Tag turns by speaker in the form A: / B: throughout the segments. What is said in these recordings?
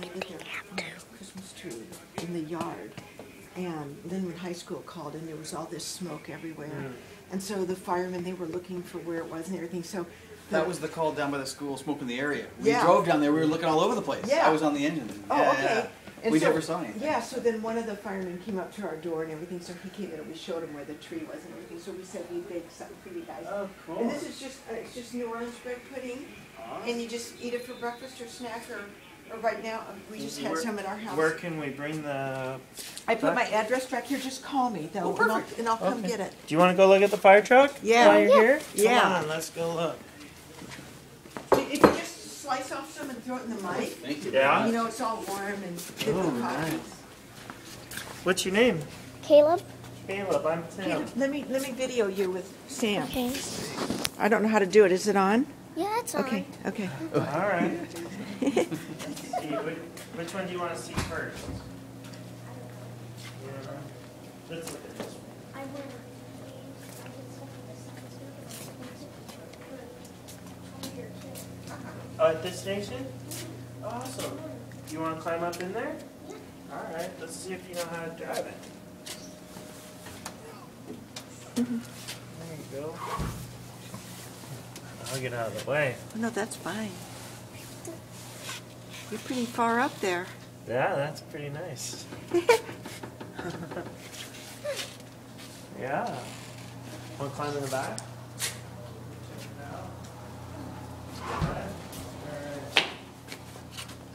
A: they lit their Christmas tree in the yard. And Linwood High School called and there was all this smoke everywhere. And so the firemen, they were looking for where it was and everything, so. the-
B: That was the call down by the school, smoke in the area. We
A: Yeah.
B: drove down there, we were looking all over the place.
A: Yeah.
B: I was on the engine.
A: Oh,
B: Yeah,
A: okay.
B: yeah.
A: And
B: We
A: so-
B: never saw anything.
A: Yeah, so then one of the firemen came up to our door and everything, so he came in and we showed him where the tree was and everything, so we said we baked something for you guys.
C: Oh, cool.
A: And this is just, uh, it's just New Orleans bread pudding, and you just eat it for breakfast or snack, or, or right now, uh, we just had
C: Where-
A: some at our house.
C: Where can we bring the?
A: I put my address back here, just call me though,
B: Oh,
A: and I'll, and I'll come
C: Okay.
A: get it.
C: Do you want to go look at the fire truck?
A: Yeah.
C: While you're here?
A: Yeah.
C: Come on, let's go look.
A: If you just slice off some and throw it in the mic,
B: Thank you.
C: Yeah.
A: you know, it's all warm and good
C: Oh,
A: for
C: nice. What's your name?
D: Caleb?
C: Caleb. I'm Tim.
A: Here, Let me, let me video you with Sam.
D: Okay.
A: I don't know how to do it, is it on?
D: Yeah, it's on.
A: Okay, okay.
C: All right. See, which, which one do you want to see first? Yeah. Let's look at this one.
D: I win.
C: Oh, uh, at this station? Awesome. You want to climb up in there? Yeah. All right. Let's see if you know how to drive it. Mm-hmm. There you go. I'll get out of the way.
A: Oh, no, that's fine. You're pretty far up there.
C: Yeah, that's pretty nice. yeah. Want to climb in the back?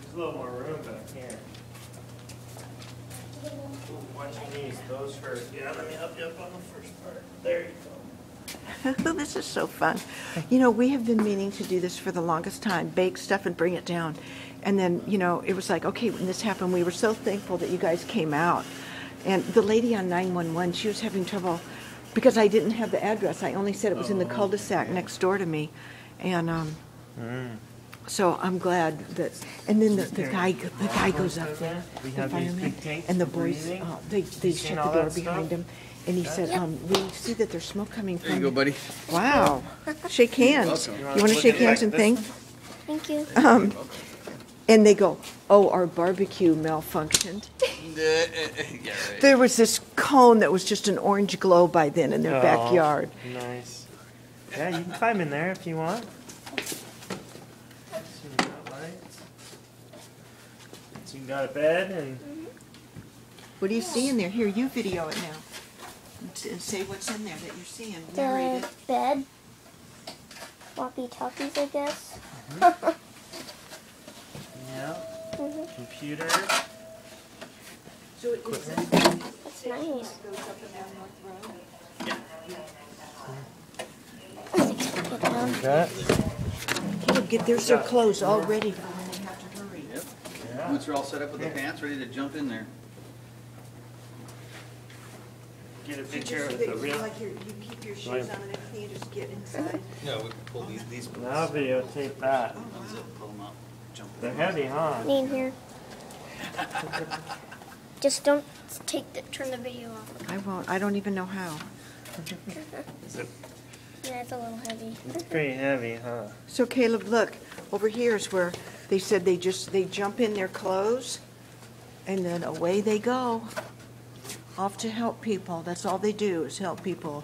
C: There's a little more room back here. Ooh, Watch your knees, those hurt. Yeah, let me help you up on the first part. There you go.
A: this is so fun. You know, we have been meaning to do this for the longest time, bake stuff and bring it down. And then, you know, it was like, okay, when this happened, we were so thankful that you guys came out. And the lady on 911, she was having trouble because I didn't have the address. I only said it was in the cul-de-sac next door to me. And um, so I'm glad that, and then the, the guy, the guy goes up there, the fireman, and the boys, uh, they, they shut the door behind him. And he said, um, we see that there's smoke coming
B: There you
A: from.
B: go, buddy.
A: Wow. Shake hands.
B: welcome.
A: You
C: wanna
A: want to
C: look
A: shake hands and
C: this
A: thank?
D: Thank you.
A: Um, and they go, oh, our barbecue malfunctioned.
B: yeah, right.
A: There was this cone that was just an orange glow by then in their
C: Oh,
A: backyard.
C: Nice. Yeah, you can climb in there if you want. See, we got lights. So you got a bed and
A: What do you see in there? Here, you video it now. And say what's in there that you're seeing. Narrate
D: The
A: it.
D: bed. Walkie talkies, I guess.
C: yeah,
D: Mhm.
C: computer.
A: So it is,
D: That's nice.
A: goes up and down
D: Get down.
C: That.
A: Caleb, get, there's their clothes all ready for when they have to hurry.
B: Yep.
C: Yeah.
B: Once we're all set up with the pants, ready to jump in there.
C: Get a picture of the real.
A: Like you, you keep your shoes on and everything, you just get inside.
B: No, we can pull these, these
C: Now videotape that.
B: Unzip, pull them up, jump.
C: They're heavy, huh?
D: Me in here. Just don't take the turn the video off.
A: I won't, I don't even know how.
C: Is it
D: Yeah, it's a little heavy.
C: it's pretty heavy, huh?
A: So Caleb, look, over here is where they said they just, they jump in their clothes and then away they go. Off to help people. That's all they do is help people.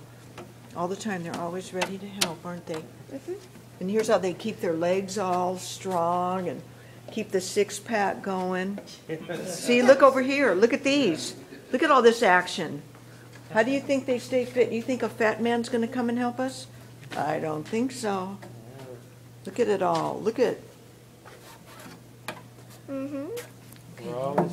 A: All the time. They're always ready to help, aren't they?
D: Mhm.
A: And here's how they keep their legs all strong and keep the six pack going. See, look over here. Look at these. Look at all this action. How do you think they stay fit? You think a fat man's going to come and help us? I don't think so. Look at it all. Look at
D: Mm-hmm.
C: We're always